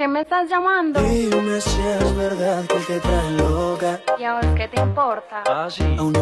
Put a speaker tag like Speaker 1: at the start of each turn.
Speaker 1: ¿Qué me estás llamando?
Speaker 2: Dime si es verdad que te trae loca.
Speaker 1: ¿Y a ahora qué te importa?
Speaker 2: A un